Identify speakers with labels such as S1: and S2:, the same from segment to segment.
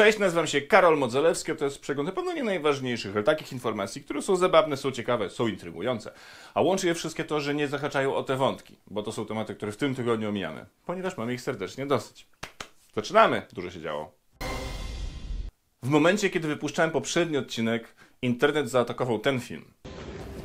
S1: Cześć, nazywam się Karol Modzelewski, to jest przegląd pewno nie najważniejszych, ale takich informacji, które są zabawne, są ciekawe, są intrygujące. A łączy je wszystkie to, że nie zahaczają o te wątki, bo to są tematy, które w tym tygodniu omijamy, ponieważ mamy ich serdecznie dosyć. Zaczynamy! Dużo się działo. W momencie, kiedy wypuszczałem poprzedni odcinek, internet zaatakował ten film.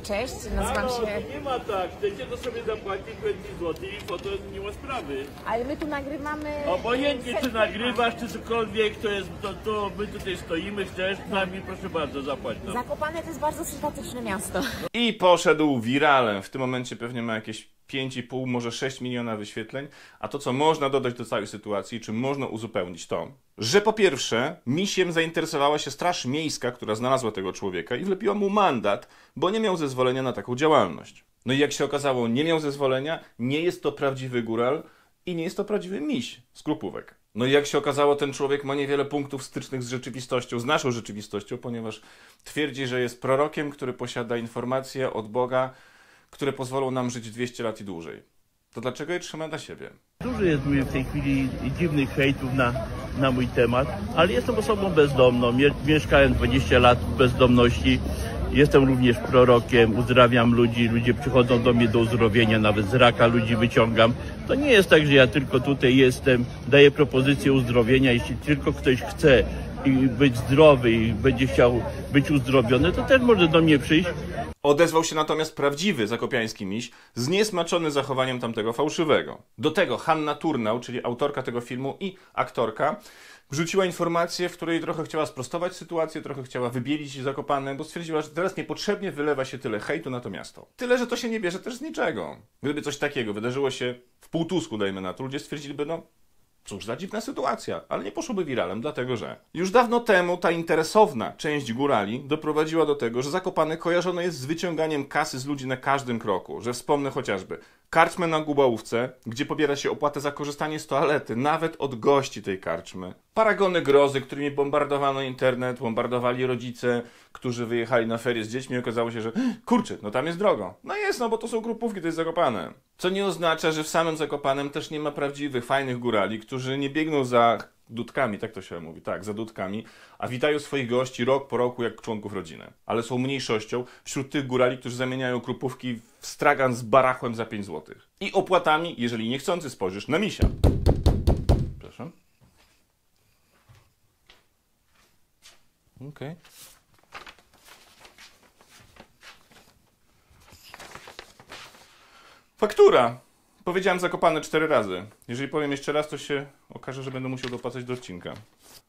S2: Cześć, nazywam
S3: Halo,
S2: się.
S3: to nie ma tak. Chcecie to sobie zapłacić 20 zł i foto nie ma sprawy.
S2: Ale my tu nagrywamy.
S3: Obojętnie czy nagrywasz, czy cokolwiek, to jest, to, to my tutaj stoimy, chcesz z nami, proszę bardzo, zapłać nam.
S2: Zakopane to jest bardzo sympatyczne miasto.
S1: I poszedł wiralem. W tym momencie pewnie ma jakieś 5,5, może 6 miliona wyświetleń. A to, co można dodać do całej sytuacji, czym można uzupełnić to, że po pierwsze, misiem zainteresowała się Straż Miejska, która znalazła tego człowieka i wlepiła mu mandat, bo nie miał zezwolenia na taką działalność. No i jak się okazało, nie miał zezwolenia, nie jest to prawdziwy góral i nie jest to prawdziwy miś z krupówek. No i jak się okazało, ten człowiek ma niewiele punktów stycznych z rzeczywistością, z naszą rzeczywistością, ponieważ twierdzi, że jest prorokiem, który posiada informacje od Boga, które pozwolą nam żyć 200 lat i dłużej. To dlaczego je trzyma dla siebie?
S3: Dużo jest mówię, w tej chwili dziwnych hejtów na, na mój temat, ale jestem osobą bezdomną. Mie- mieszkałem 20 lat w bezdomności. Jestem również prorokiem, uzdrawiam ludzi, ludzie przychodzą do mnie do uzdrowienia, nawet z raka ludzi wyciągam. To nie jest tak, że ja tylko tutaj jestem, daję propozycję uzdrowienia, jeśli tylko ktoś chce i być zdrowy i będzie chciał być uzdrowiony, to też może do mnie przyjść.
S1: Odezwał się natomiast prawdziwy zakopiański miś, zniesmaczony zachowaniem tamtego fałszywego. Do tego Hanna Turnał, czyli autorka tego filmu i aktorka, wrzuciła informację, w której trochę chciała sprostować sytuację, trochę chciała wybielić zakopane, bo stwierdziła, że teraz niepotrzebnie wylewa się tyle hejtu na to miasto. Tyle, że to się nie bierze też z niczego. Gdyby coś takiego wydarzyło się w półtusku, dajmy na to, ludzie stwierdziliby, no Cóż za dziwna sytuacja, ale nie poszłoby wiralem, dlatego że już dawno temu ta interesowna część górali doprowadziła do tego, że Zakopane kojarzone jest z wyciąganiem kasy z ludzi na każdym kroku, że wspomnę chociażby karczmę na Gubałówce, gdzie pobiera się opłatę za korzystanie z toalety, nawet od gości tej karczmy. Paragony grozy, którymi bombardowano internet, bombardowali rodzice, którzy wyjechali na ferie z dziećmi i okazało się, że kurczę, no tam jest drogo. No jest, no bo to są grupówki, to jest Zakopane. Co nie oznacza, że w samym Zakopanem też nie ma prawdziwych, fajnych górali, którzy nie biegną za dudkami, tak to się mówi, tak, za dudkami, a witają swoich gości rok po roku jak członków rodziny. Ale są mniejszością wśród tych górali, którzy zamieniają krupówki w stragan z barachłem za 5 zł. I opłatami, jeżeli niechcący spojrzysz na misia. Okej. Faktura. Powiedziałem zakopane cztery razy. Jeżeli powiem jeszcze raz, to się okaże, że będę musiał dopłacać do odcinka.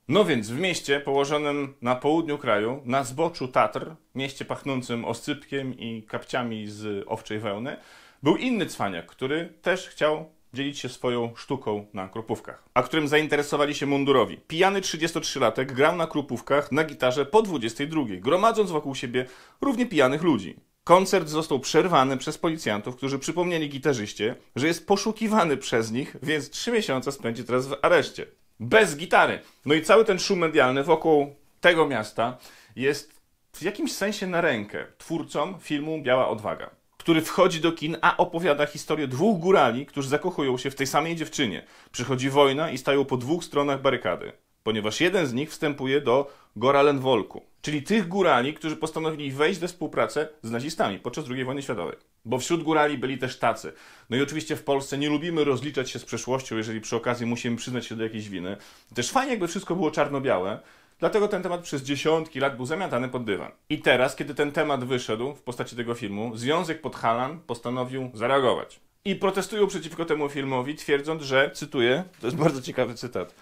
S1: No więc w mieście położonym na południu kraju, na zboczu Tatr, mieście pachnącym oscypkiem i kapciami z owczej wełny, był inny cwaniak, który też chciał dzielić się swoją sztuką na krupówkach, a którym zainteresowali się mundurowi. Pijany 33-latek grał na krupówkach na gitarze po 22, gromadząc wokół siebie równie pijanych ludzi. Koncert został przerwany przez policjantów, którzy przypomnieli gitarzyście, że jest poszukiwany przez nich, więc trzy miesiące spędzi teraz w areszcie. Bez gitary. No i cały ten szum medialny wokół tego miasta jest w jakimś sensie na rękę twórcom filmu Biała Odwaga, który wchodzi do kin, a opowiada historię dwóch górali, którzy zakochują się w tej samej dziewczynie. Przychodzi wojna i stają po dwóch stronach barykady, ponieważ jeden z nich wstępuje do Goralenwolku, czyli tych górali, którzy postanowili wejść we współpracę z nazistami podczas II wojny światowej. Bo wśród górali byli też tacy. No i oczywiście w Polsce nie lubimy rozliczać się z przeszłością, jeżeli przy okazji musimy przyznać się do jakiejś winy. Też fajnie, jakby wszystko było czarno-białe, Dlatego ten temat przez dziesiątki lat był zamiatany pod dywan. I teraz, kiedy ten temat wyszedł w postaci tego filmu, Związek Podhalan postanowił zareagować. I protestują przeciwko temu filmowi, twierdząc, że, cytuję, to jest bardzo ciekawy cytat,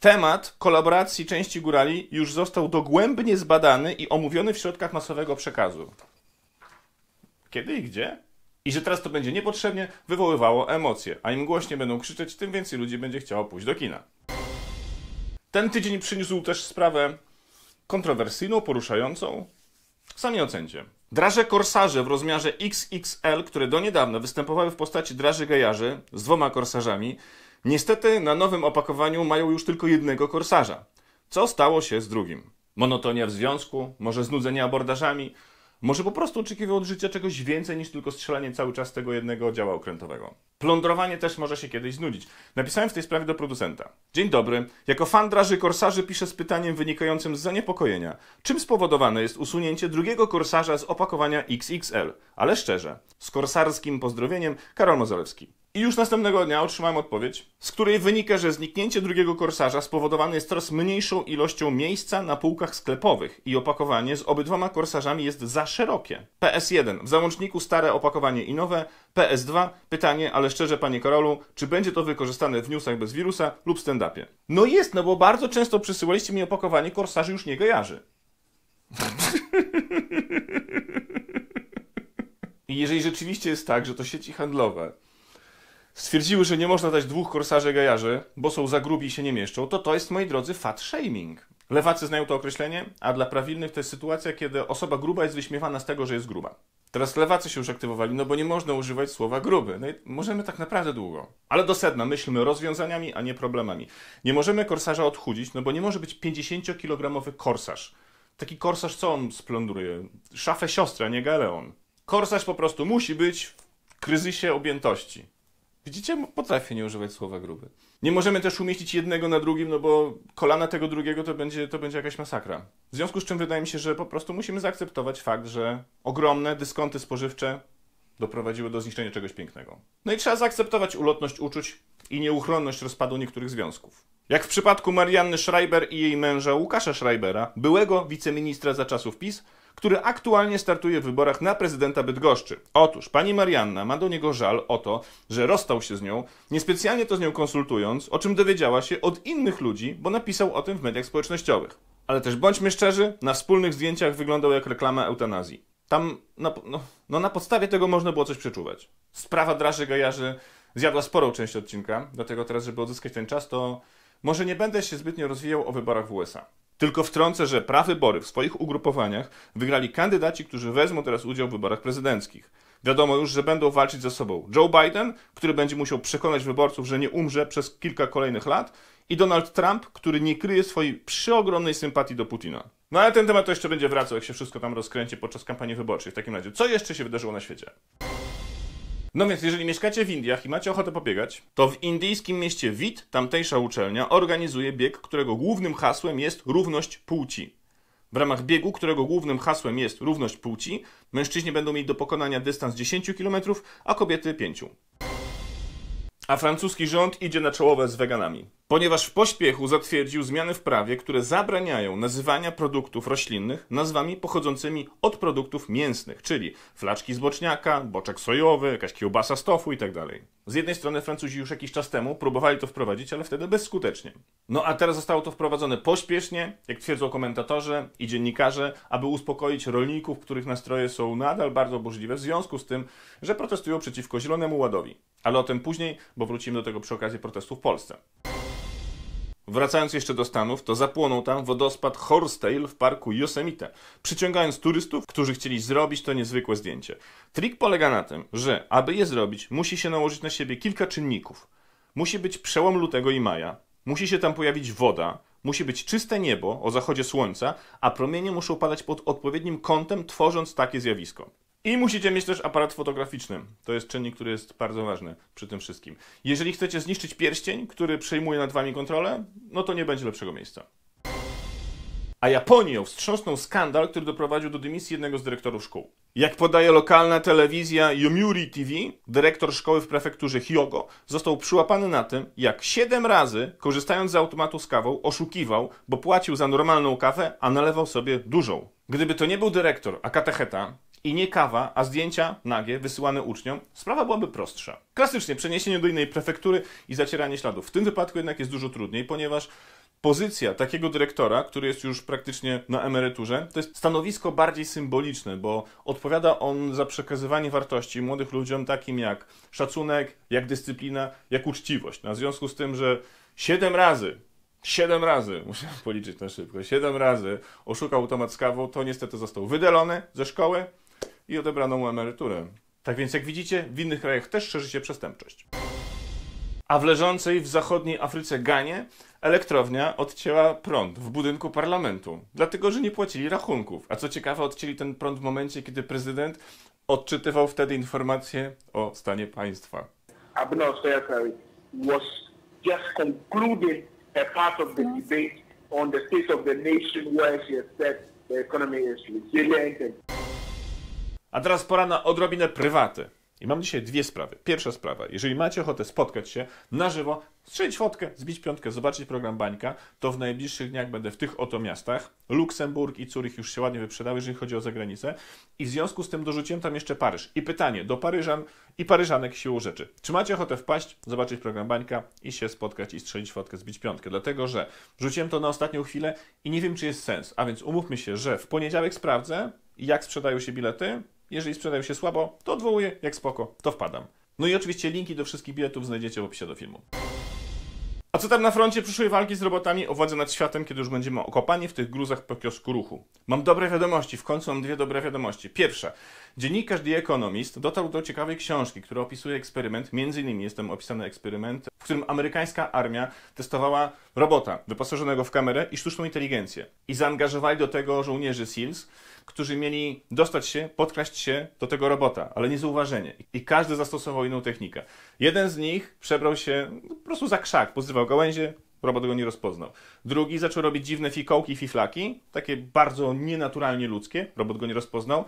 S1: temat kolaboracji części górali już został dogłębnie zbadany i omówiony w środkach masowego przekazu. Kiedy i gdzie? I że teraz to będzie niepotrzebnie wywoływało emocje, a im głośniej będą krzyczeć, tym więcej ludzi będzie chciało pójść do kina. Ten tydzień przyniósł też sprawę kontrowersyjną, poruszającą. Sami ocencie. Draże korsarze w rozmiarze XXL, które do niedawna występowały w postaci draży gejarzy z dwoma korsarzami, niestety na nowym opakowaniu mają już tylko jednego korsarza. Co stało się z drugim? Monotonia w związku, może znudzenie abordażami, Może po prostu oczekiwał od życia czegoś więcej niż tylko strzelanie cały czas tego jednego działa okrętowego. Plądrowanie też może się kiedyś znudzić. Napisałem w tej sprawie do producenta. Dzień dobry. Jako fan draży korsarzy piszę z pytaniem wynikającym z zaniepokojenia. Czym spowodowane jest usunięcie drugiego korsarza z opakowania XXL? Ale szczerze. Z korsarskim pozdrowieniem Karol Mozolewski. I już następnego dnia otrzymałem odpowiedź, z której wynika, że zniknięcie drugiego korsarza spowodowane jest coraz mniejszą ilością miejsca na półkach sklepowych i opakowanie z obydwoma korsarzami jest za szerokie. PS1. W załączniku stare opakowanie i nowe. PS2. Pytanie, ale szczerze, panie Karolu, czy będzie to wykorzystane w newsach bez wirusa lub stand-upie? No jest, no bo bardzo często przysyłaliście mi opakowanie korsarzy już nie gejarzy. I jeżeli rzeczywiście jest tak, że to sieci handlowe stwierdziły, że nie można dać dwóch korsarzy gejarzy, bo są za grubi i się nie mieszczą, to to jest, moi drodzy, fat shaming. Lewacy znają to określenie, a dla prawilnych to jest sytuacja, kiedy osoba gruba jest wyśmiewana z tego, że jest gruba. Teraz lewacy się już aktywowali, no bo nie można używać słowa gruby. No i możemy tak naprawdę długo. Ale do sedna myślmy rozwiązaniami, a nie problemami. Nie możemy korsarza odchudzić, no bo nie może być 50-kilogramowy korsarz. Taki korsarz co on splądruje? Szafę siostra, nie galeon. Korsarz po prostu musi być w kryzysie objętości. Widzicie, potrafię nie używać słowa gruby. Nie możemy też umieścić jednego na drugim, no bo kolana tego drugiego to będzie, to będzie jakaś masakra. W związku z czym wydaje mi się, że po prostu musimy zaakceptować fakt, że ogromne dyskonty spożywcze doprowadziły do zniszczenia czegoś pięknego. No i trzeba zaakceptować ulotność uczuć i nieuchronność rozpadu niektórych związków. Jak w przypadku Marianny Schreiber i jej męża Łukasza Schreibera, byłego wiceministra za czasów PiS, który aktualnie startuje w wyborach na prezydenta Bydgoszczy. Otóż pani Marianna ma do niego żal o to, że rozstał się z nią, niespecjalnie to z nią konsultując, o czym dowiedziała się od innych ludzi, bo napisał o tym w mediach społecznościowych. Ale też bądźmy szczerzy, na wspólnych zdjęciach wyglądał jak reklama eutanazji. Tam, na, no, no na podstawie tego można było coś przeczuwać. Sprawa draży gajarzy zjadła sporą część odcinka, dlatego teraz, żeby odzyskać ten czas, to może nie będę się zbytnio rozwijał o wyborach w USA. Tylko wtrącę, że prawybory w swoich ugrupowaniach wygrali kandydaci, którzy wezmą teraz udział w wyborach prezydenckich. Wiadomo już, że będą walczyć ze sobą Joe Biden, który będzie musiał przekonać wyborców, że nie umrze przez kilka kolejnych lat, i Donald Trump, który nie kryje swojej przeogromnej sympatii do Putina. No ale ten temat to jeszcze będzie wracał, jak się wszystko tam rozkręci podczas kampanii wyborczej. W takim razie, co jeszcze się wydarzyło na świecie? No więc, jeżeli mieszkacie w Indiach i macie ochotę pobiegać, to w indyjskim mieście Wit, tamtejsza uczelnia, organizuje bieg, którego głównym hasłem jest równość płci. W ramach biegu, którego głównym hasłem jest równość płci, mężczyźni będą mieli do pokonania dystans 10 km, a kobiety 5. A francuski rząd idzie na czołowe z weganami. Ponieważ w pośpiechu zatwierdził zmiany w prawie, które zabraniają nazywania produktów roślinnych nazwami pochodzącymi od produktów mięsnych, czyli flaczki z boczniaka, boczek sojowy, jakaś kiełbasa z tofu itd. Z jednej strony Francuzi już jakiś czas temu próbowali to wprowadzić, ale wtedy bezskutecznie. No a teraz zostało to wprowadzone pośpiesznie, jak twierdzą komentatorzy i dziennikarze, aby uspokoić rolników, których nastroje są nadal bardzo burzliwe w związku z tym, że protestują przeciwko Zielonemu Ładowi. Ale o tym później, bo wrócimy do tego przy okazji protestów w Polsce. Wracając jeszcze do Stanów, to zapłonął tam wodospad Horsetail w parku Yosemite, przyciągając turystów, którzy chcieli zrobić to niezwykłe zdjęcie. Trik polega na tym, że aby je zrobić, musi się nałożyć na siebie kilka czynników. Musi być przełom lutego i maja, musi się tam pojawić woda, musi być czyste niebo o zachodzie słońca, a promienie muszą padać pod odpowiednim kątem, tworząc takie zjawisko. I musicie mieć też aparat fotograficzny. To jest czynnik, który jest bardzo ważny przy tym wszystkim. Jeżeli chcecie zniszczyć pierścień, który przejmuje nad wami kontrolę, no to nie będzie lepszego miejsca. A Japonią wstrząsnął skandal, który doprowadził do dymisji jednego z dyrektorów szkół. Jak podaje lokalna telewizja Yomiuri TV, dyrektor szkoły w prefekturze Hyogo został przyłapany na tym, jak siedem razy, korzystając z automatu z kawą, oszukiwał, bo płacił za normalną kawę, a nalewał sobie dużą. Gdyby to nie był dyrektor, a katecheta, i nie kawa, a zdjęcia nagie wysyłane uczniom, sprawa byłaby prostsza. Klasycznie przeniesienie do innej prefektury i zacieranie śladów. W tym wypadku jednak jest dużo trudniej, ponieważ pozycja takiego dyrektora, który jest już praktycznie na emeryturze, to jest stanowisko bardziej symboliczne, bo odpowiada on za przekazywanie wartości młodych ludziom takim jak szacunek, jak dyscyplina, jak uczciwość. Na związku z tym, że siedem razy Siedem razy, muszę policzyć na szybko, siedem razy oszukał automat z kawą, to niestety został wydalony ze szkoły, i odebrano mu emeryturę. Tak więc, jak widzicie, w innych krajach też szerzy się przestępczość. A w leżącej w zachodniej Afryce Ganie elektrownia odcięła prąd w budynku parlamentu, dlatego że nie płacili rachunków. A co ciekawe, odcięli ten prąd w momencie, kiedy prezydent odczytywał wtedy informacje o stanie państwa.
S4: A
S1: A teraz pora na odrobinę prywaty. I mam dzisiaj dwie sprawy. Pierwsza sprawa. Jeżeli macie ochotę spotkać się na żywo, strzelić fotkę, zbić piątkę, zobaczyć program Bańka, to w najbliższych dniach będę w tych oto miastach. Luksemburg i Zurich już się ładnie wyprzedały, jeżeli chodzi o zagranicę. I w związku z tym dorzuciłem tam jeszcze Paryż. I pytanie do Paryżan i Paryżanek siłą rzeczy. Czy macie ochotę wpaść, zobaczyć program Bańka i się spotkać i strzelić fotkę, zbić piątkę? Dlatego, że wrzuciłem to na ostatnią chwilę i nie wiem, czy jest sens. A więc umówmy się, że w poniedziałek sprawdzę, jak sprzedają się bilety, jeżeli sprzedają się słabo, to odwołuję, jak spoko, to wpadam. No i oczywiście linki do wszystkich biletów znajdziecie w opisie do filmu. A co tam na froncie przyszłej walki z robotami o władzę nad światem, kiedy już będziemy okopani w tych gruzach po kiosku ruchu? Mam dobre wiadomości, w końcu mam dwie dobre wiadomości. Pierwsza. Dziennikarz The Economist dotarł do ciekawej książki, która opisuje eksperyment, między innymi jest tam opisany eksperyment, w którym amerykańska armia testowała robota wyposażonego w kamerę i sztuczną inteligencję. I zaangażowali do tego żołnierzy SEALs, którzy mieli dostać się, podkraść się do tego robota, ale niezauważenie. I każdy zastosował inną technikę. Jeden z nich przebrał się no, po prostu za krzak, pozrywał gałęzie, robot go nie rozpoznał. Drugi zaczął robić dziwne fikołki, fiflaki, takie bardzo nienaturalnie ludzkie, robot go nie rozpoznał.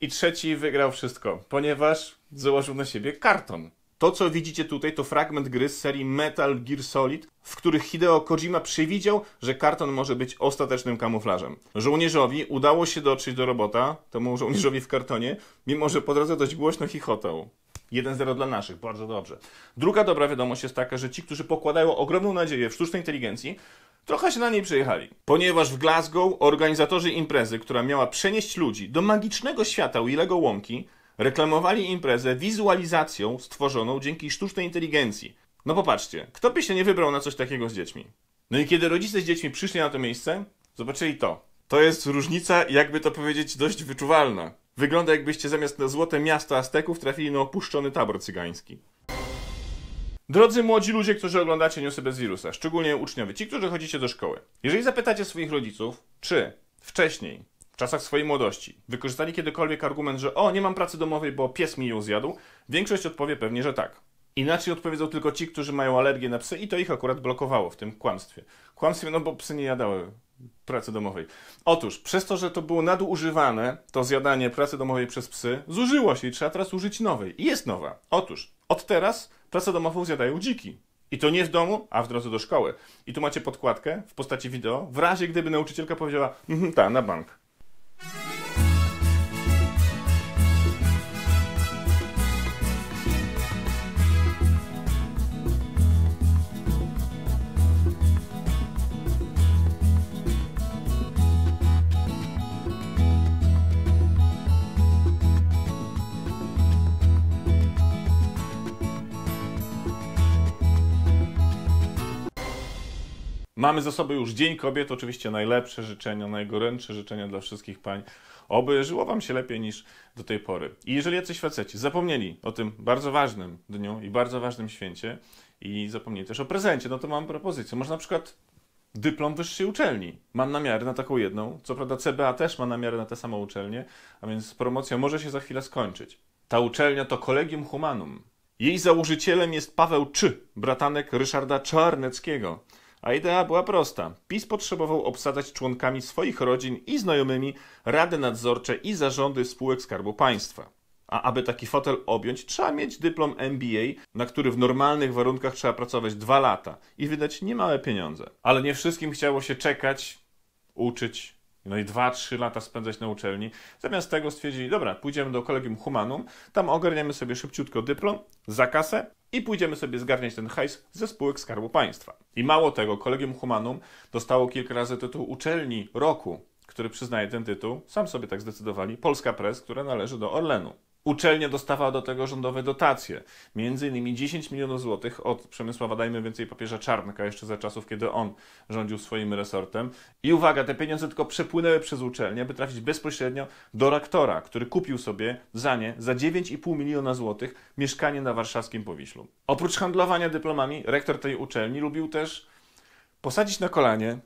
S1: I trzeci wygrał wszystko, ponieważ założył na siebie karton. To, co widzicie tutaj, to fragment gry z serii Metal Gear Solid, w których Hideo Kojima przewidział, że karton może być ostatecznym kamuflażem. Żołnierzowi udało się dotrzeć do robota, temu żołnierzowi w kartonie, mimo że po drodze dość głośno chichotał. 1-0 dla naszych, bardzo dobrze. Druga dobra wiadomość jest taka, że ci, którzy pokładają ogromną nadzieję w sztucznej inteligencji, trochę się na niej przejechali. Ponieważ w Glasgow organizatorzy imprezy, która miała przenieść ludzi do magicznego świata Willego Łąki, reklamowali imprezę wizualizacją stworzoną dzięki sztucznej inteligencji. No popatrzcie, kto by się nie wybrał na coś takiego z dziećmi? No i kiedy rodzice z dziećmi przyszli na to miejsce, zobaczyli to. To jest różnica, jakby to powiedzieć, dość wyczuwalna. Wygląda jakbyście zamiast na złote miasto Azteków trafili na opuszczony tabor cygański. Drodzy młodzi ludzie, którzy oglądacie newsy bez wirusa, szczególnie uczniowie, ci, którzy chodzicie do szkoły. Jeżeli zapytacie swoich rodziców, czy wcześniej, w czasach swojej młodości, wykorzystali kiedykolwiek argument, że o, nie mam pracy domowej, bo pies mi ją zjadł, większość odpowie pewnie, że tak. Inaczej odpowiedzą tylko ci, którzy mają alergię na psy i to ich akurat blokowało w tym kłamstwie. Kłamstwie, no bo psy nie jadały pracy domowej. Otóż, przez to, że to było nadużywane, to zjadanie pracy domowej przez psy, zużyło się i trzeba teraz użyć nowej. I jest nowa. Otóż, od teraz pracę domową zjadają dziki. I to nie w domu, a w drodze do szkoły. I tu macie podkładkę w postaci wideo, w razie gdyby nauczycielka powiedziała, mhm, ta, na bank. Thank you. Mamy za sobą już Dzień Kobiet, oczywiście najlepsze życzenia, najgorętsze życzenia dla wszystkich pań. Oby żyło Wam się lepiej niż do tej pory. I jeżeli jacyś faceci zapomnieli o tym bardzo ważnym dniu i bardzo ważnym święcie i zapomnieli też o prezencie, no to mam propozycję. Może na przykład dyplom wyższej uczelni. Mam namiary na taką jedną. Co prawda CBA też ma namiary na tę samą uczelnię, a więc promocja może się za chwilę skończyć. Ta uczelnia to Collegium Humanum. Jej założycielem jest Paweł Czy, bratanek Ryszarda Czarneckiego. A idea była prosta. PiS potrzebował obsadzać członkami swoich rodzin i znajomymi rady nadzorcze i zarządy spółek Skarbu Państwa. A aby taki fotel objąć, trzeba mieć dyplom MBA, na który w normalnych warunkach trzeba pracować dwa lata i wydać niemałe pieniądze. Ale nie wszystkim chciało się czekać, uczyć, no i 2-3 lata spędzać na uczelni. Zamiast tego stwierdzili, dobra, pójdziemy do Kolegium Humanum, tam ogarniemy sobie szybciutko dyplom za kasę i pójdziemy sobie zgarniać ten hajs ze spółek Skarbu Państwa. I mało tego, Kolegium Humanum dostało kilka razy tytuł uczelni roku, który przyznaje ten tytuł, sam sobie tak zdecydowali, Polska Press, która należy do Orlenu. Uczelnia dostawała do tego rządowe dotacje. Między innymi 10 milionów złotych od Przemysława Dajmy Więcej Papieża Czarnka, jeszcze za czasów, kiedy on rządził swoim resortem. I uwaga, te pieniądze tylko przepłynęły przez uczelnię, by trafić bezpośrednio do rektora, który kupił sobie za nie, za 9,5 miliona złotych, mieszkanie na warszawskim Powiślu. Oprócz handlowania dyplomami, rektor tej uczelni lubił też posadzić na kolanie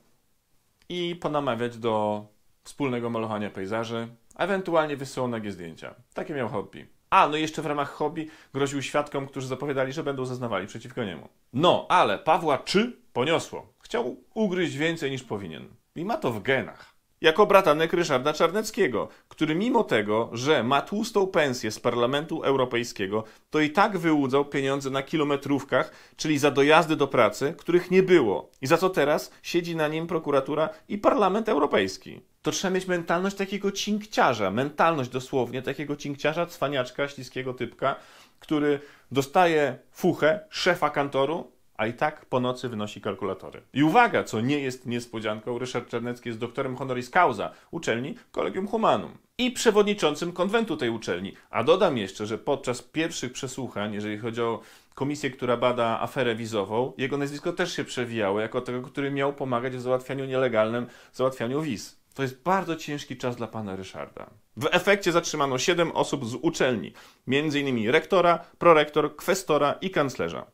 S1: i ponamawiać do wspólnego malowania pejzaży, ewentualnie wysyłał nagie zdjęcia. Takie miał hobby. A, no i jeszcze w ramach hobby groził świadkom, którzy zapowiadali, że będą zeznawali przeciwko niemu. No, ale Pawła czy poniosło. Chciał ugryźć więcej niż powinien. I ma to w genach. Jako bratanek Ryszarda Czarneckiego, który mimo tego, że ma tłustą pensję z Parlamentu Europejskiego, to i tak wyłudzał pieniądze na kilometrówkach, czyli za dojazdy do pracy, których nie było. I za co teraz siedzi na nim prokuratura i Parlament Europejski. To trzeba mieć mentalność takiego cinkciarza, mentalność dosłownie takiego cinkciarza, cwaniaczka, śliskiego typka, który dostaje fuchę szefa kantoru, a i tak po nocy wynosi kalkulatory. I uwaga, co nie jest niespodzianką, Ryszard Czarnecki jest doktorem honoris causa uczelni Collegium Humanum i przewodniczącym konwentu tej uczelni. A dodam jeszcze, że podczas pierwszych przesłuchań, jeżeli chodzi o komisję, która bada aferę wizową, jego nazwisko też się przewijało jako tego, który miał pomagać w załatwianiu nielegalnym, załatwianiu wiz. To jest bardzo ciężki czas dla pana Ryszarda. W efekcie zatrzymano 7 osób z uczelni, m.in. rektora, prorektor, kwestora i kanclerza.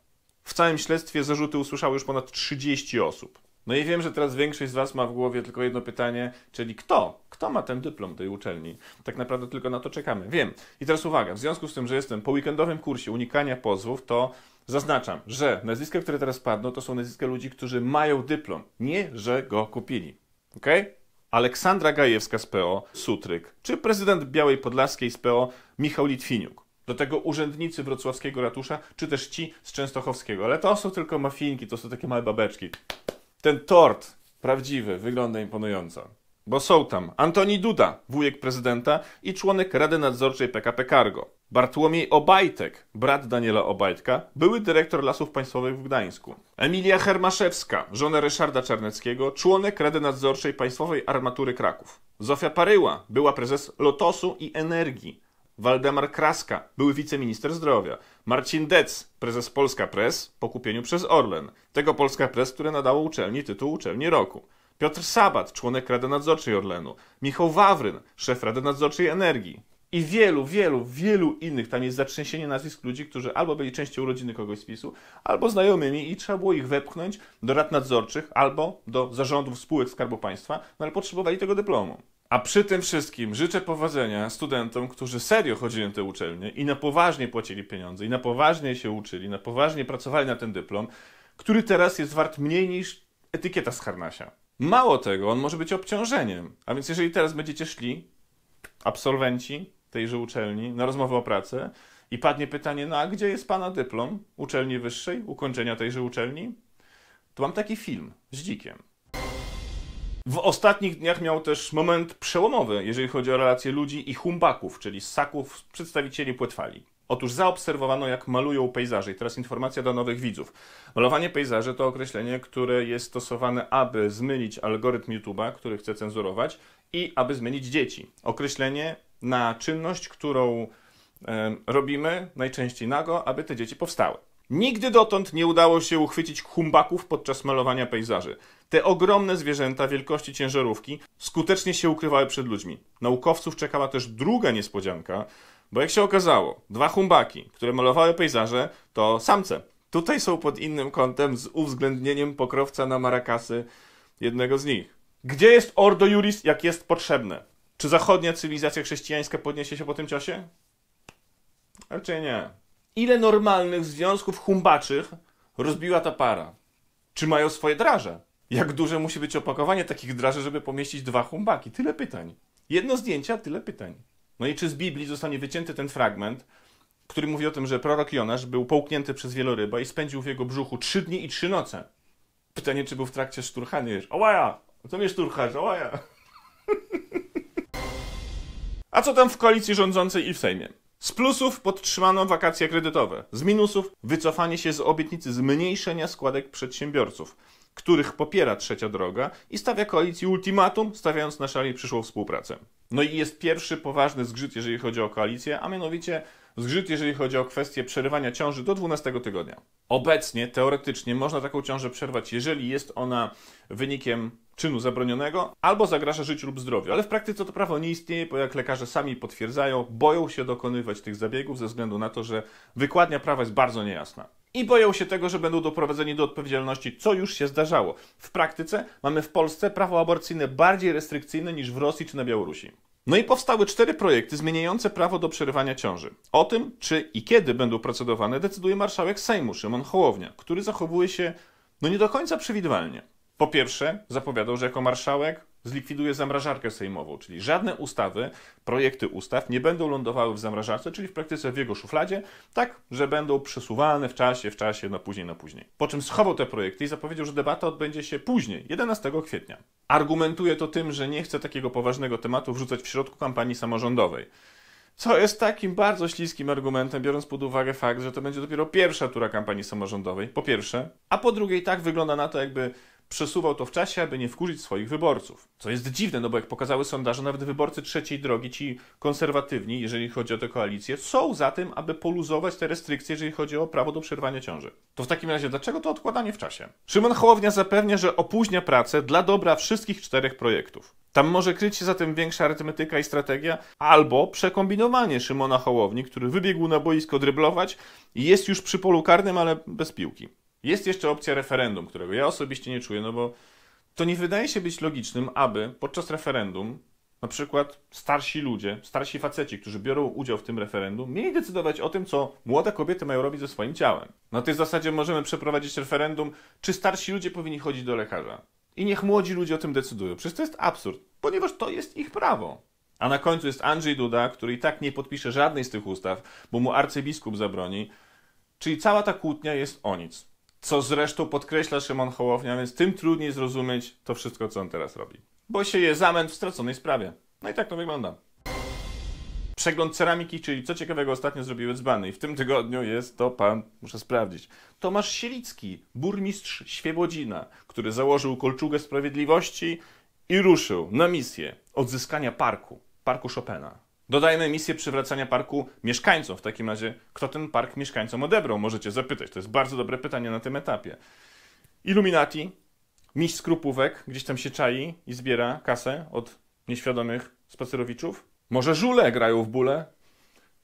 S1: W całym śledztwie zarzuty usłyszało już ponad 30 osób. No i wiem, że teraz większość z Was ma w głowie tylko jedno pytanie, czyli kto? Kto ma ten dyplom tej uczelni? Tak naprawdę tylko na to czekamy. Wiem. I teraz uwaga, w związku z tym, że jestem po weekendowym kursie unikania pozwów, to zaznaczam, że nazwiska, które teraz padną, to są nazwiska ludzi, którzy mają dyplom, nie że go kupili. Ok? Aleksandra Gajewska z PO, Sutryk, czy prezydent Białej Podlaskiej z PO, Michał Litwiniuk. Do tego urzędnicy wrocławskiego ratusza, czy też ci z Częstochowskiego. Ale to są tylko mafinki, to są takie małe babeczki. Ten tort prawdziwy wygląda imponująco. Bo są tam Antoni Duda, wujek prezydenta i członek Rady Nadzorczej PKP Cargo. Bartłomiej Obajtek, brat Daniela Obajtka, były dyrektor Lasów Państwowych w Gdańsku. Emilia Hermaszewska, żona Ryszarda Czarneckiego, członek Rady Nadzorczej Państwowej Armatury Kraków. Zofia Paryła, była prezes Lotosu i Energii. Waldemar Kraska, były wiceminister zdrowia. Marcin Dec, prezes Polska Press po kupieniu przez Orlen. Tego Polska Press, które nadało uczelni tytuł Uczelni Roku. Piotr Sabat, członek Rady Nadzorczej Orlenu. Michał Wawryn, szef Rady Nadzorczej Energii. I wielu, wielu, wielu innych. Tam jest zatrzęsienie nazwisk ludzi, którzy albo byli częścią rodziny kogoś z PiSu, albo znajomymi i trzeba było ich wepchnąć do rad nadzorczych albo do zarządów spółek Skarbu Państwa, no ale potrzebowali tego dyplomu. A przy tym wszystkim życzę powodzenia studentom, którzy serio chodzili na te uczelnie i na poważnie płacili pieniądze, i na poważnie się uczyli, na poważnie pracowali na ten dyplom, który teraz jest wart mniej niż etykieta z harnasia. Mało tego, on może być obciążeniem. A więc jeżeli teraz będziecie szli, absolwenci tejże uczelni, na rozmowę o pracę i padnie pytanie, no a gdzie jest pana dyplom uczelni wyższej, ukończenia tejże uczelni? To mam taki film z dzikiem. W ostatnich dniach miał też moment przełomowy, jeżeli chodzi o relacje ludzi i humbaków, czyli ssaków przedstawicieli płetwali. Otóż zaobserwowano, jak malują pejzaże. I teraz informacja dla nowych widzów. Malowanie pejzaży to określenie, które jest stosowane, aby zmylić algorytm YouTube'a, który chce cenzurować, i aby zmylić dzieci. Określenie na czynność, którą e, robimy, najczęściej nago, aby te dzieci powstały. Nigdy dotąd nie udało się uchwycić humbaków podczas malowania pejzaży. Te ogromne zwierzęta wielkości ciężarówki skutecznie się ukrywały przed ludźmi. Naukowców czekała też druga niespodzianka, bo jak się okazało, dwa humbaki, które malowały pejzaże, to samce. Tutaj są pod innym kątem z uwzględnieniem pokrowca na marakasy jednego z nich. Gdzie jest Ordo Juris, jak jest potrzebne? Czy zachodnia cywilizacja chrześcijańska podniesie się po tym ciosie? Raczej nie. Ile normalnych związków humbaczych rozbiła ta para? Czy mają swoje draże? Jak duże musi być opakowanie takich draży, żeby pomieścić dwa humbaki? Tyle pytań. Jedno zdjęcie, tyle pytań. No i czy z Biblii zostanie wycięty ten fragment, który mówi o tym, że prorok Jonasz był połknięty przez wieloryba i spędził w jego brzuchu trzy dni i trzy noce? Pytanie, czy był w trakcie szturchania już. Ołaja! Co mnie szturchasz? Ołaja! A co tam w koalicji rządzącej i w Sejmie? Z plusów podtrzymano wakacje kredytowe, z minusów wycofanie się z obietnicy zmniejszenia składek przedsiębiorców, których popiera trzecia droga i stawia koalicji ultimatum, stawiając na szali przyszłą współpracę. No i jest pierwszy poważny zgrzyt, jeżeli chodzi o koalicję, a mianowicie zgrzyt, jeżeli chodzi o kwestię przerywania ciąży do 12 tygodnia. Obecnie, teoretycznie, można taką ciążę przerwać, jeżeli jest ona wynikiem czynu zabronionego albo zagraża życiu lub zdrowiu. Ale w praktyce to prawo nie istnieje, bo jak lekarze sami potwierdzają, boją się dokonywać tych zabiegów ze względu na to, że wykładnia prawa jest bardzo niejasna. I boją się tego, że będą doprowadzeni do odpowiedzialności, co już się zdarzało. W praktyce mamy w Polsce prawo aborcyjne bardziej restrykcyjne niż w Rosji czy na Białorusi. No i powstały cztery projekty zmieniające prawo do przerywania ciąży. O tym, czy i kiedy będą procedowane, decyduje marszałek Sejmu Szymon Hołownia, który zachowuje się no nie do końca przewidywalnie. Po pierwsze, zapowiadał, że jako marszałek zlikwiduje zamrażarkę sejmową, czyli żadne ustawy, projekty ustaw nie będą lądowały w zamrażarce, czyli w praktyce w jego szufladzie, tak, że będą przesuwane w czasie, w czasie, na później, na później. Po czym schował te projekty i zapowiedział, że debata odbędzie się później, 11 kwietnia. Argumentuje to tym, że nie chce takiego poważnego tematu wrzucać w środku kampanii samorządowej. Co jest takim bardzo śliskim argumentem, biorąc pod uwagę fakt, że to będzie dopiero pierwsza tura kampanii samorządowej, po pierwsze, a po drugie i tak wygląda na to, jakby przesuwał to w czasie, aby nie wkurzyć swoich wyborców. Co jest dziwne, no bo jak pokazały sondaże, nawet wyborcy trzeciej drogi, ci konserwatywni, jeżeli chodzi o tę koalicję, są za tym, aby poluzować te restrykcje, jeżeli chodzi o prawo do przerwania ciąży. To w takim razie, dlaczego to odkładanie w czasie? Szymon Hołownia zapewnia, że opóźnia pracę dla dobra wszystkich czterech projektów. Tam może kryć się zatem większa arytmetyka i strategia, albo przekombinowanie Szymona Hołowni, który wybiegł na boisko dryblować i jest już przy polu karnym, ale bez piłki. Jest jeszcze opcja referendum, którego ja osobiście nie czuję, no bo to nie wydaje się być logicznym, aby podczas referendum na przykład starsi ludzie, starsi faceci, którzy biorą udział w tym referendum, mieli decydować o tym, co młode kobiety mają robić ze swoim ciałem. Na tej zasadzie możemy przeprowadzić referendum, czy starsi ludzie powinni chodzić do lekarza. I niech młodzi ludzie o tym decydują. Przecież to jest absurd, ponieważ to jest ich prawo. A na końcu jest Andrzej Duda, który i tak nie podpisze żadnej z tych ustaw, bo mu arcybiskup zabroni. Czyli cała ta kłótnia jest o nic co zresztą podkreśla Szymon Hołownia, więc tym trudniej zrozumieć to wszystko, co on teraz robi. Bo się je zamęt w straconej sprawie. No i tak to wygląda. Przegląd ceramiki, czyli co ciekawego ostatnio zrobiły dzbany. I w tym tygodniu jest to pan, muszę sprawdzić, Tomasz Sielicki, burmistrz Świebodzina, który założył kolczugę sprawiedliwości i ruszył na misję odzyskania parku, parku Chopina. Dodajmy misję przywracania parku mieszkańcom. W takim razie, kto ten park mieszkańcom odebrał? Możecie zapytać. To jest bardzo dobre pytanie na tym etapie. Illuminati, miś skrupówek, gdzieś tam się czai i zbiera kasę od nieświadomych spacerowiczów. Może żule grają w bóle?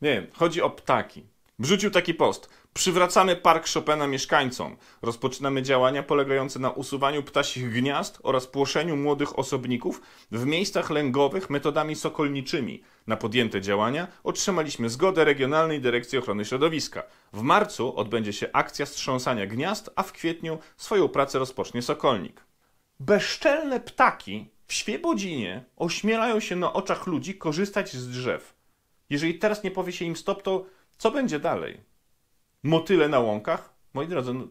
S1: Nie wiem, chodzi o ptaki. Wrzucił taki post. Przywracamy Park Chopina mieszkańcom. Rozpoczynamy działania polegające na usuwaniu ptasich gniazd oraz płoszeniu młodych osobników w miejscach lęgowych metodami sokolniczymi. Na podjęte działania otrzymaliśmy zgodę Regionalnej Dyrekcji Ochrony Środowiska. W marcu odbędzie się akcja strząsania gniazd, a w kwietniu swoją pracę rozpocznie Sokolnik. Bezczelne ptaki w Świebodzinie ośmielają się na oczach ludzi korzystać z drzew. Jeżeli teraz nie powie się im stop, to co będzie dalej? Motyle na łąkach? Moi drodzy, no,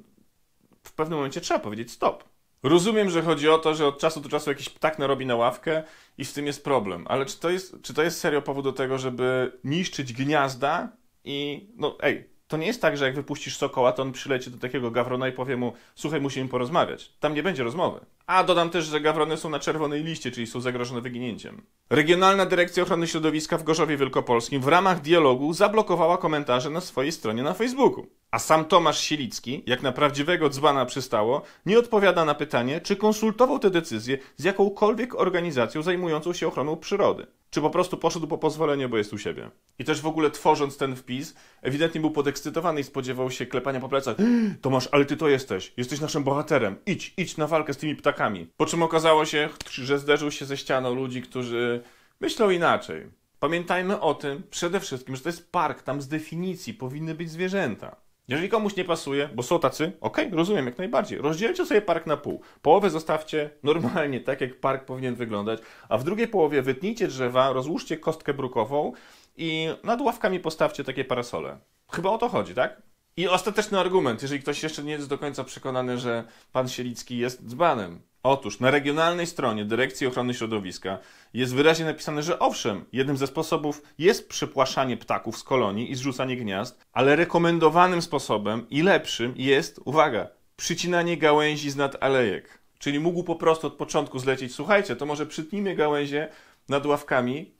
S1: w pewnym momencie trzeba powiedzieć stop. Rozumiem, że chodzi o to, że od czasu do czasu jakiś ptak narobi na ławkę i z tym jest problem, ale czy to jest, czy to jest serio powód do tego, żeby niszczyć gniazda i no ej, to nie jest tak, że jak wypuścisz sokoła, to on przyleci do takiego gawrona i powie mu, słuchaj, musimy porozmawiać. Tam nie będzie rozmowy. A dodam też, że gawrony są na czerwonej liście, czyli są zagrożone wyginięciem. Regionalna Dyrekcja Ochrony Środowiska w Gorzowie Wielkopolskim w ramach dialogu zablokowała komentarze na swojej stronie na Facebooku. A sam Tomasz Sielicki, jak na prawdziwego dzbana przystało, nie odpowiada na pytanie, czy konsultował te decyzje z jakąkolwiek organizacją zajmującą się ochroną przyrody. Czy po prostu poszedł po pozwolenie, bo jest u siebie. I też w ogóle tworząc ten wpis, ewidentnie był podekscytowany i spodziewał się klepania po plecach. Tomasz, ale ty to jesteś. Jesteś naszym bohaterem. Idź, idź na walkę z tymi ptakami. Po czym okazało się, że zderzył się ze ścianą ludzi, którzy myślą inaczej. Pamiętajmy o tym przede wszystkim, że to jest park, tam z definicji powinny być zwierzęta. Jeżeli komuś nie pasuje, bo są tacy, okej, okay, rozumiem, jak najbardziej. Rozdzielcie sobie park na pół. Połowę zostawcie normalnie, tak jak park powinien wyglądać, a w drugiej połowie wytnijcie drzewa, rozłóżcie kostkę brukową i nad ławkami postawcie takie parasole. Chyba o to chodzi, tak? I ostateczny argument, jeżeli ktoś jeszcze nie jest do końca przekonany, że pan Sielicki jest dzbanem. Otóż na regionalnej stronie Dyrekcji Ochrony Środowiska jest wyraźnie napisane, że owszem, jednym ze sposobów jest przepłaszanie ptaków z kolonii i zrzucanie gniazd, ale rekomendowanym sposobem i lepszym jest, uwaga, przycinanie gałęzi z nad alejek. Czyli mógł po prostu od początku zlecieć, słuchajcie, to może przytnijmy gałęzie nad ławkami,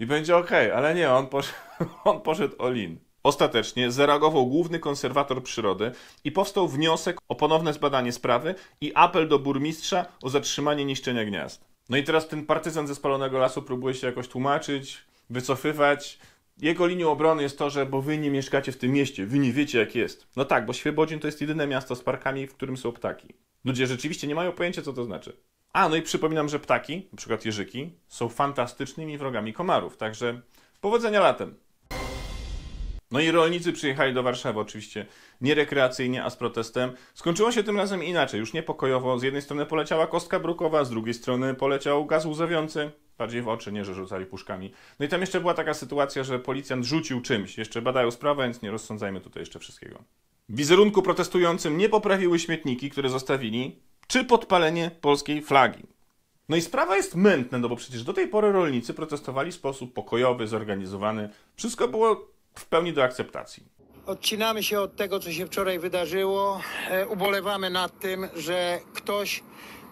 S1: i będzie ok, ale nie, on poszedł, on poszedł. Ostatecznie zareagował główny konserwator przyrody i powstał wniosek o ponowne zbadanie sprawy i apel do burmistrza o zatrzymanie niszczenia gniazd. No i teraz ten partyzant ze spalonego lasu próbuje się jakoś tłumaczyć, wycofywać. Jego linią obrony jest to, że bo wy nie mieszkacie w tym mieście, wy nie wiecie jak jest. No tak, bo Świebodzin to jest jedyne miasto z parkami, w którym są ptaki. Ludzie rzeczywiście nie mają pojęcia, co to znaczy. A, no i przypominam, że ptaki, przykład jeżyki, są fantastycznymi wrogami komarów, także powodzenia latem. No i rolnicy przyjechali do Warszawy, oczywiście nie rekreacyjnie, a z protestem. Skończyło się tym razem inaczej, już niepokojowo. Z jednej strony poleciała kostka brukowa, z drugiej strony poleciał gaz łzawiący. Bardziej w oczy, nie że rzucali puszkami. No i tam jeszcze była taka sytuacja, że policjant rzucił czymś. Jeszcze badają sprawę, więc nie rozsądzajmy tutaj jeszcze wszystkiego. Wizerunku protestującym nie poprawiły śmietniki, które zostawili, czy podpalenie polskiej flagi. No i sprawa jest mętna, no bo przecież do tej pory rolnicy protestowali w sposób pokojowy, zorganizowany. Wszystko było w pełni do akceptacji.
S5: Odcinamy się od tego, co się wczoraj wydarzyło. E, Ubolewamy nad tym, że ktoś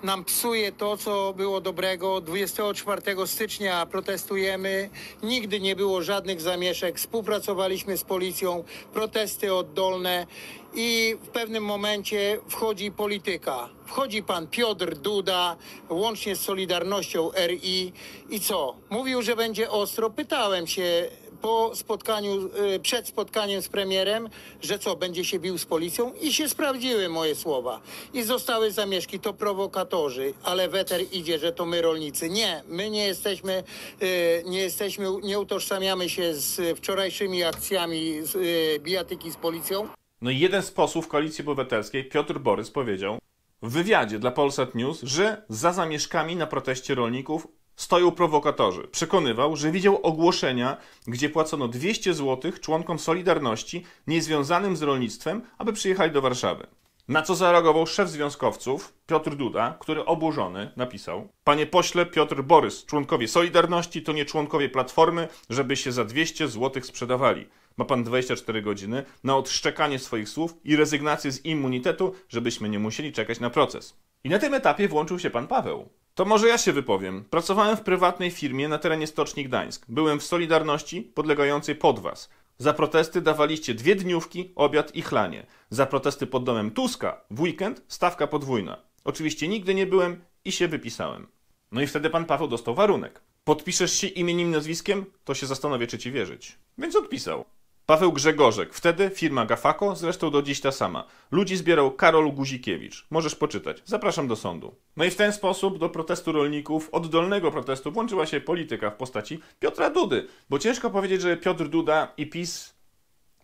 S5: nam psuje to, co było dobrego. 24 stycznia protestujemy. Nigdy nie było żadnych zamieszek. Współpracowaliśmy z policją. Protesty oddolne. I w pewnym momencie wchodzi polityka. Wchodzi pan Piotr Duda, łącznie z Solidarnością RI. I co? Mówił, że będzie ostro. Pytałem się, po spotkaniu, y, przed spotkaniem z premierem, że co, będzie się bił z policją i się sprawdziły moje słowa. I zostały zamieszki, to prowokatorzy, ale weter idzie, że to my rolnicy. Nie, my nie jesteśmy, y, nie jesteśmy, nie utożsamiamy się z wczorajszymi akcjami y, bijatyki z policją.
S1: No i jeden z posłów Koalicji Obywatelskiej, Piotr Borys, powiedział w wywiadzie dla Polsat News, że za zamieszkami na proteście rolników stoją prowokatorzy. Przekonywał, że widział ogłoszenia, gdzie płacono 200 zł członkom Solidarności niezwiązanym z rolnictwem, aby przyjechali do Warszawy. Na co zareagował szef związkowców, Piotr Duda, który oburzony napisał: Panie pośle Piotr Borys, członkowie Solidarności to nie członkowie Platformy, żeby się za 200 zł sprzedawali. Ma pan 24 godziny na odszczekanie swoich słów i rezygnację z immunitetu, żebyśmy nie musieli czekać na proces. I na tym etapie włączył się pan Paweł. To może ja się wypowiem. Pracowałem w prywatnej firmie na terenie Stoczni Gdańsk. Byłem w Solidarności podlegającej pod was. Za protesty dawaliście dwie dniówki, obiad i chlanie. Za protesty pod domem Tuska w weekend stawka podwójna. Oczywiście nigdy nie byłem i się wypisałem. No i wtedy pan Paweł dostał warunek. Podpiszesz się imieniem i nazwiskiem, to się zastanowię, czy ci wierzyć. Więc odpisał. Paweł Grzegorzek, wtedy firma Gafako, zresztą do dziś ta sama. Ludzi zbierał Karol Guzikiewicz. Możesz poczytać. Zapraszam do sądu. No i w ten sposób do protestu rolników, oddolnego protestu, włączyła się polityka w postaci Piotra Dudy. Bo ciężko powiedzieć, że Piotr Duda i PiS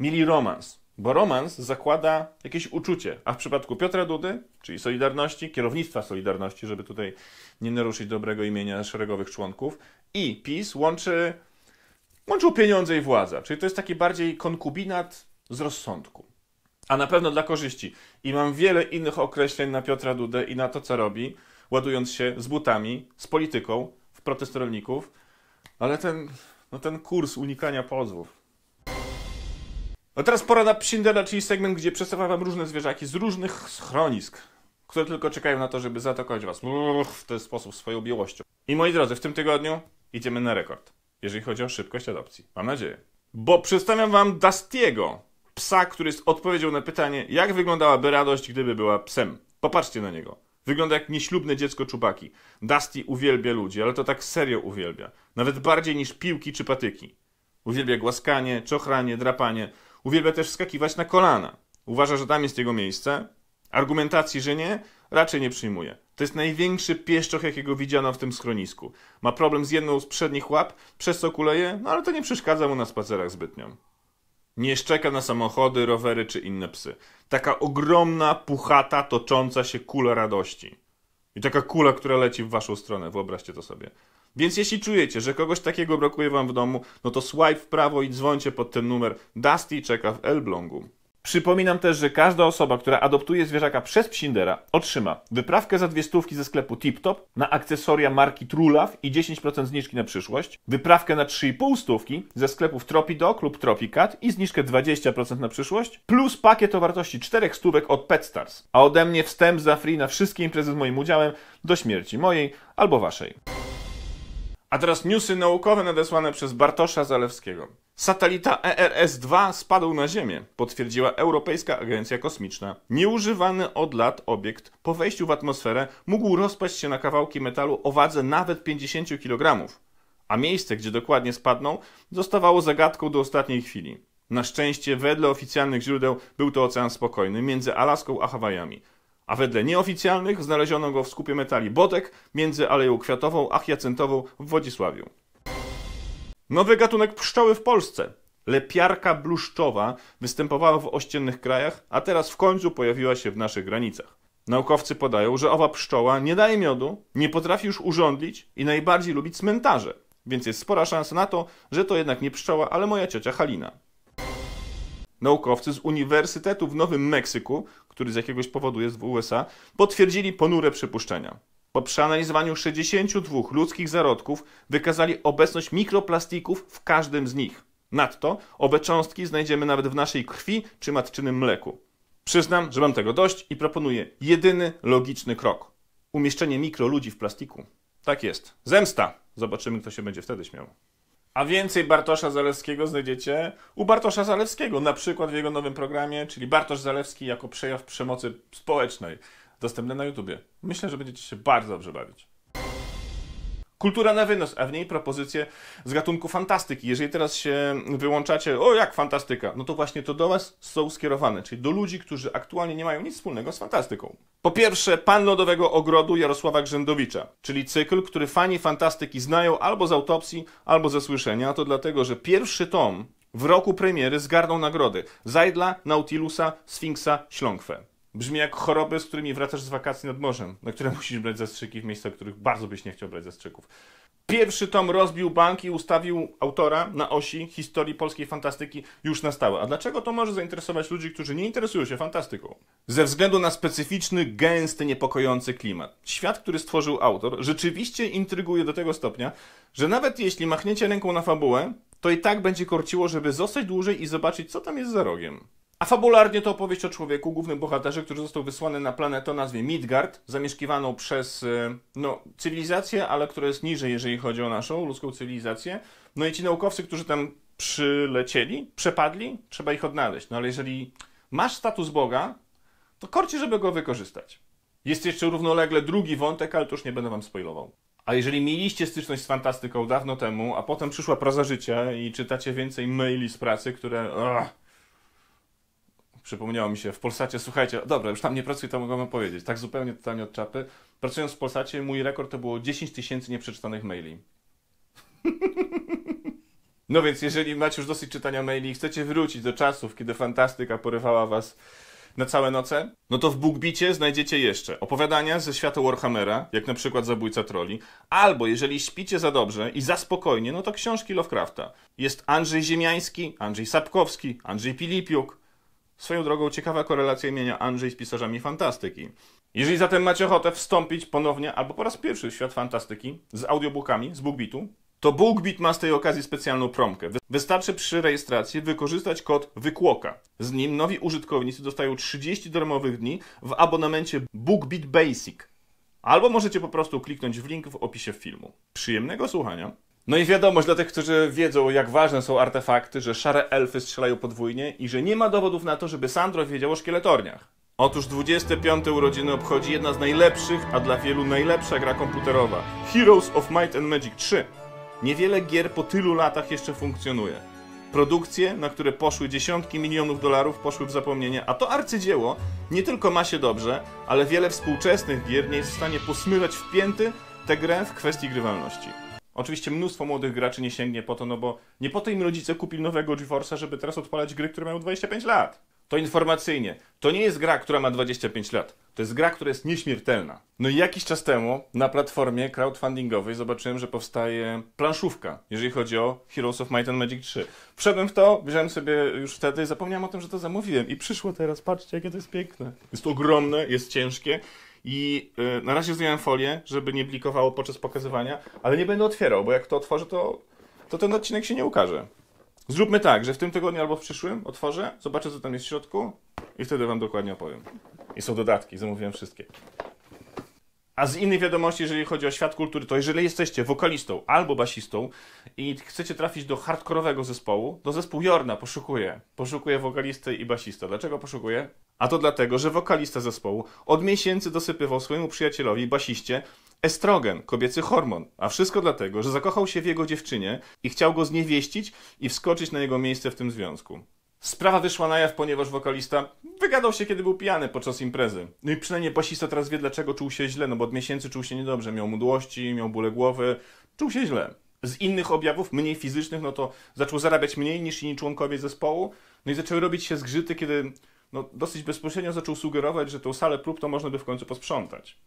S1: mieli romans. Bo romans zakłada jakieś uczucie, a w przypadku Piotra Dudy, czyli Solidarności, kierownictwa Solidarności, żeby tutaj nie naruszyć dobrego imienia szeregowych członków, i PiS łączy Łączył pieniądze i władza, czyli to jest taki bardziej konkubinat z rozsądku. A na pewno dla korzyści. I mam wiele innych określeń na Piotra Dudę i na to, co robi, ładując się z butami, z polityką w protest rolników, ale ten, no ten kurs unikania pozwów. A teraz pora na Psindela, czyli segment, gdzie przedstawiam wam różne zwierzaki z różnych schronisk, które tylko czekają na to, żeby zaatakować was w ten sposób swoją białością. I moi drodzy, w tym tygodniu idziemy na rekord jeżeli chodzi o szybkość adopcji. Mam nadzieję. Bo przedstawiam wam Dustiego, psa, który jest odpowiedzią na pytanie, jak wyglądałaby radość, gdyby była psem. Popatrzcie na niego. Wygląda jak nieślubne dziecko czubaki. Dusty uwielbia ludzi, ale to tak serio uwielbia. Nawet bardziej niż piłki czy patyki. Uwielbia głaskanie, czochranie, drapanie. Uwielbia też skakiwać na kolana. Uważa, że tam jest jego miejsce. Argumentacji, że nie, raczej nie przyjmuje. To jest największy pieszczoch, jakiego widziano w tym schronisku. Ma problem z jedną z przednich łap, przez co kuleje, no ale to nie przeszkadza mu na spacerach zbytnio. Nie szczeka na samochody, rowery czy inne psy. Taka ogromna, puchata, tocząca się kula radości. I taka kula, która leci w waszą stronę, wyobraźcie to sobie. Więc jeśli czujecie, że kogoś takiego brakuje wam w domu, no to swipe w prawo i dzwońcie pod ten numer. Dusty czeka w Elblągu. Przypominam też, że każda osoba, która adoptuje zwierzaka przez Psindera, otrzyma wyprawkę za dwie stówki ze sklepu TipTop na akcesoria marki Trulaw i 10% zniżki na przyszłość, wyprawkę na 3,5 stówki ze sklepów Tropidog lub Tropicat i zniżkę 20% na przyszłość, plus pakiet o wartości 4 stówek od PetStars, a ode mnie wstęp za free na wszystkie imprezy z moim udziałem do śmierci mojej albo waszej. A teraz newsy naukowe nadesłane przez Bartosza Zalewskiego. Satelita ERS-2 spadł na Ziemię, potwierdziła Europejska Agencja Kosmiczna. Nieużywany od lat obiekt po wejściu w atmosferę mógł rozpaść się na kawałki metalu o wadze nawet 50 kg. A miejsce, gdzie dokładnie spadną, zostawało zagadką do ostatniej chwili. Na szczęście, wedle oficjalnych źródeł, był to ocean spokojny między Alaską a Hawajami. A wedle nieoficjalnych znaleziono go w skupie metali Bodek między Aleją Kwiatową a Hyacyntową w Wodzisławiu. Nowy gatunek pszczoły w Polsce. Lepiarka bluszczowa występowała w ościennych krajach, a teraz w końcu pojawiła się w naszych granicach. Naukowcy podają, że owa pszczoła nie daje miodu, nie potrafi już urządlić i najbardziej lubi cmentarze, więc jest spora szansa na to, że to jednak nie pszczoła, ale moja ciocia Halina. Naukowcy z Uniwersytetu w Nowym Meksyku, który z jakiegoś powodu jest w USA, potwierdzili ponure przypuszczenia. Po przeanalizowaniu 62 ludzkich zarodków wykazali obecność mikroplastików w każdym z nich. Nadto owe cząstki znajdziemy nawet w naszej krwi czy matczynym mleku. Przyznam, że mam tego dość i proponuję jedyny logiczny krok. Umieszczenie mikroludzi w plastiku. Tak jest. Zemsta. Zobaczymy, kto się będzie wtedy śmiał. A więcej Bartosza Zalewskiego znajdziecie u Bartosza Zalewskiego, na przykład w jego nowym programie, czyli Bartosz Zalewski jako przejaw przemocy społecznej, dostępny na YouTubie. Myślę, że będziecie się bardzo dobrze bawić. Kultura na wynos, a w niej propozycje z gatunku fantastyki. Jeżeli teraz się wyłączacie, o jak fantastyka, no to właśnie to do Was są skierowane, czyli do ludzi, którzy aktualnie nie mają nic wspólnego z fantastyką. Po pierwsze, Pan Lodowego Ogrodu Jarosława Grzędowicza, czyli cykl, który fani fantastyki znają albo z autopsji, albo ze słyszenia. A to dlatego, że pierwszy tom w roku premiery zgarnął nagrody Zajdla, Nautilusa, Sfinksa, Śląkwę. Brzmi jak choroby, z którymi wracasz z wakacji nad morzem, na które musisz brać zastrzyki w miejscach, w których bardzo byś nie chciał brać zastrzyków. Pierwszy tom rozbił bank i ustawił autora na osi historii polskiej fantastyki już na stałe. A dlaczego to może zainteresować ludzi, którzy nie interesują się fantastyką? Ze względu na specyficzny, gęsty, niepokojący klimat. Świat, który stworzył autor, rzeczywiście intryguje do tego stopnia, że nawet jeśli machniecie ręką na fabułę, to i tak będzie korciło, żeby zostać dłużej i zobaczyć, co tam jest za rogiem. A fabularnie to opowieść o człowieku, głównym bohaterze, który został wysłany na planetę o nazwie Midgard, zamieszkiwaną przez e, no, cywilizację, ale która jest niżej, jeżeli chodzi o naszą ludzką cywilizację. No i ci naukowcy, którzy tam przylecieli, przepadli, trzeba ich odnaleźć. No ale jeżeli masz status Boga, to korci, żeby go wykorzystać. Jest jeszcze równolegle drugi wątek, ale to już nie będę wam spoilował. A jeżeli mieliście styczność z fantastyką dawno temu, a potem przyszła proza życia i czytacie więcej maili z pracy, które... Przypomniało mi się w Polsacie, słuchajcie, dobra, już tam nie pracuję, to mogę wam powiedzieć. Tak zupełnie totalnie od czapy. Pracując w Polsacie, mój rekord to było 10 tysięcy nieprzeczytanych maili. No więc, jeżeli macie już dosyć czytania maili i chcecie wrócić do czasów, kiedy fantastyka porywała was na całe noce, no to w Bookbicie znajdziecie jeszcze opowiadania ze świata Warhammera, jak na przykład Zabójca Troli, albo jeżeli śpicie za dobrze i za spokojnie, no to książki Lovecrafta. Jest Andrzej Ziemiański, Andrzej Sapkowski, Andrzej Pilipiuk, Swoją drogą ciekawa korelacja imienia Andrzej z pisarzami fantastyki. Jeżeli zatem macie ochotę wstąpić ponownie albo po raz pierwszy w świat fantastyki z audiobookami z BookBeatu, to BookBeat ma z tej okazji specjalną promkę. Wystarczy przy rejestracji wykorzystać kod WYKłoka. Z nim nowi użytkownicy dostają 30 darmowych dni w abonamencie BookBeat Basic. Albo możecie po prostu kliknąć w link w opisie filmu. Przyjemnego słuchania. No i wiadomość dla tych, którzy wiedzą, jak ważne są artefakty, że szare elfy strzelają podwójnie i że nie ma dowodów na to, żeby Sandro wiedział o szkieletorniach. Otóż 25 urodziny obchodzi jedna z najlepszych, a dla wielu najlepsza gra komputerowa Heroes of Might and Magic 3. Niewiele gier po tylu latach jeszcze funkcjonuje. Produkcje, na które poszły dziesiątki milionów dolarów, poszły w zapomnienie, a to arcydzieło nie tylko ma się dobrze, ale wiele współczesnych gier nie jest w stanie posmyrać w pięty tę grę w kwestii grywalności. Oczywiście mnóstwo młodych graczy nie sięgnie po to, no bo nie po to im rodzice kupili nowego GeForce'a, żeby teraz odpalać gry, które mają 25 lat. To informacyjnie. To nie jest gra, która ma 25 lat. To jest gra, która jest nieśmiertelna. No i jakiś czas temu na platformie crowdfundingowej zobaczyłem, że powstaje planszówka, jeżeli chodzi o Heroes of Might and Magic 3. Wszedłem w to, wziąłem sobie już wtedy, zapomniałem o tym, że to zamówiłem i przyszło teraz. Patrzcie, jakie to jest piękne. Jest ogromne, jest ciężkie i y, na razie zdjąłem folię, żeby nie blikowało podczas pokazywania, ale nie będę otwierał, bo jak to otworzę, to, to ten odcinek się nie ukaże. Zróbmy tak, że w tym tygodniu albo w przyszłym otworzę, zobaczę co tam jest w środku i wtedy wam dokładnie opowiem. I są dodatki, zamówiłem wszystkie. A z innych wiadomości, jeżeli chodzi o świat kultury, to jeżeli jesteście wokalistą albo basistą i chcecie trafić do hardkorowego zespołu, to zespół Jorna poszukuje. Poszukuje wokalisty i basista. Dlaczego poszukuje? A to dlatego, że wokalista zespołu od miesięcy dosypywał swojemu przyjacielowi, basiście, estrogen, kobiecy hormon. A wszystko dlatego, że zakochał się w jego dziewczynie i chciał go zniewieścić i wskoczyć na jego miejsce w tym związku. Sprawa wyszła na jaw, ponieważ wokalista wygadał się, kiedy był pijany podczas imprezy. No i przynajmniej basista teraz wie, dlaczego czuł się źle, no bo od miesięcy czuł się niedobrze. Miał mdłości, miał bóle głowy, czuł się źle. Z innych objawów, mniej fizycznych, no to zaczął zarabiać mniej niż inni członkowie zespołu, no i zaczęły robić się zgrzyty, kiedy no, dosyć bezpośrednio zaczął sugerować, że tą salę prób to można by w końcu posprzątać.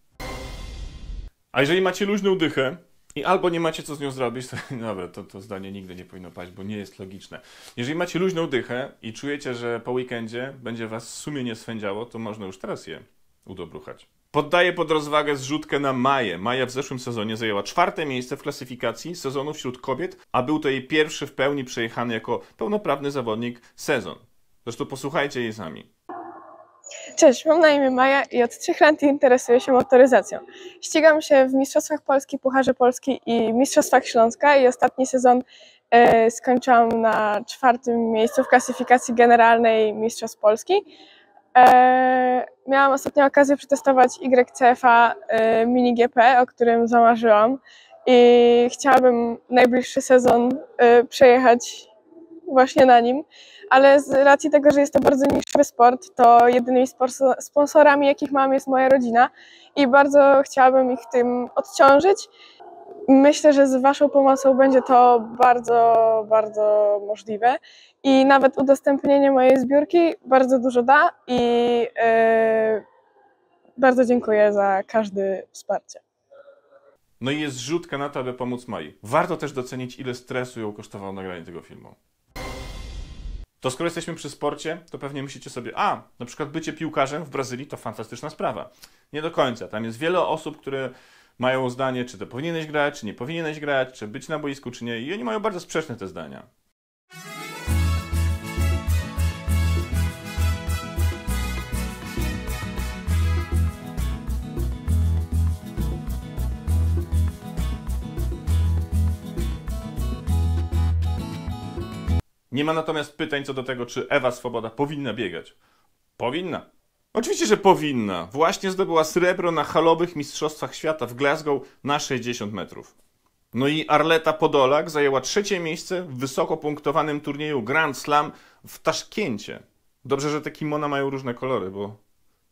S1: A jeżeli macie luźną dychę i albo nie macie co z nią zrobić, to dobra, to, to zdanie nigdy nie powinno paść, bo nie jest logiczne. Jeżeli macie luźną dychę i czujecie, że po weekendzie będzie was sumienie swędziało, to można już teraz je udobruchać. Poddaję pod rozwagę zrzutkę na Maję. Maja w zeszłym sezonie zajęła czwarte miejsce w klasyfikacji sezonu wśród kobiet, a był to jej pierwszy w pełni przejechany jako pełnoprawny zawodnik sezon. Zresztą posłuchajcie jej sami.
S6: Cześć, mam na imię Maja i od trzech lat interesuję się motoryzacją. Ścigam się w Mistrzostwach Polski, Pucharze Polski i Mistrzostwach Śląska i ostatni sezon e, skończyłam na czwartym miejscu w klasyfikacji generalnej Mistrzostw Polski. E, miałam ostatnio okazję przetestować YCF-a e, Mini GP, o którym zamarzyłam i chciałabym najbliższy sezon e, przejechać właśnie na nim ale z racji tego, że jest to bardzo niszowy sport, to jedynymi sponsorami, jakich mam, jest moja rodzina i bardzo chciałabym ich tym odciążyć. Myślę, że z Waszą pomocą będzie to bardzo, bardzo możliwe i nawet udostępnienie mojej zbiórki bardzo dużo da i yy, bardzo dziękuję za każde wsparcie.
S1: No i jest zrzutka na to, aby pomóc Mai. Warto też docenić, ile stresu ją kosztowało nagranie tego filmu. To skoro jesteśmy przy sporcie, to pewnie myślicie sobie, a, na przykład bycie piłkarzem w Brazylii to fantastyczna sprawa. Nie do końca. Tam jest wiele osób, które mają zdanie, czy to powinieneś grać, czy nie powinieneś grać, czy być na boisku, czy nie. I oni mają bardzo sprzeczne te zdania. Nie ma natomiast pytań co do tego, czy Ewa Swoboda powinna biegać. Powinna. Oczywiście, że powinna. Właśnie zdobyła srebro na halowych mistrzostwach świata w Glasgow na 60 metrów. No i Arleta Podolak zajęła trzecie miejsce w wysoko punktowanym turnieju Grand Slam w Taszkencie. Dobrze, że te kimona mają różne kolory, bo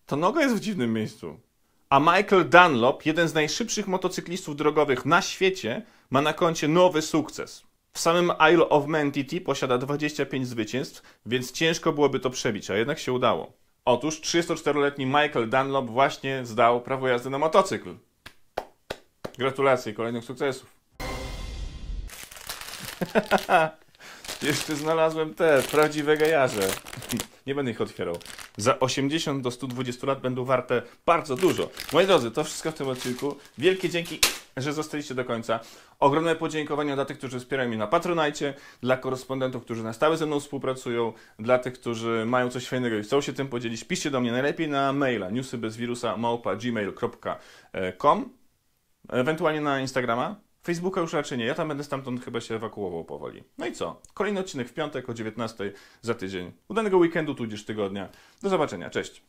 S1: to noga jest w dziwnym miejscu. A Michael Dunlop, jeden z najszybszych motocyklistów drogowych na świecie, ma na koncie nowy sukces. W samym Isle of Man TT posiada 25 zwycięstw, więc ciężko byłoby to przebić, a jednak się udało. Otóż 34-letni Michael Dunlop właśnie zdał prawo jazdy na motocykl. Gratulacje kolejnych sukcesów. Jeszcze znalazłem te prawdziwe gejarze. Nie będę ich otwierał. Za 80 do 120 lat będą warte bardzo dużo. Moi drodzy, to wszystko w tym odcinku. Wielkie dzięki, że zostaliście do końca. Ogromne podziękowania dla tych, którzy wspierają mnie na Patronajcie, dla korespondentów, którzy na stałe ze mną współpracują, dla tych, którzy mają coś fajnego i chcą się tym podzielić. Piszcie do mnie najlepiej na maila newsybezwirusa małpa gmail.com ewentualnie na Instagrama. Facebooka już raczej nie, ja tam będę stamtąd chyba się ewakuował powoli. No i co? Kolejny odcinek w piątek o 19 za tydzień. Udanego weekendu tudzież tygodnia. Do zobaczenia, cześć.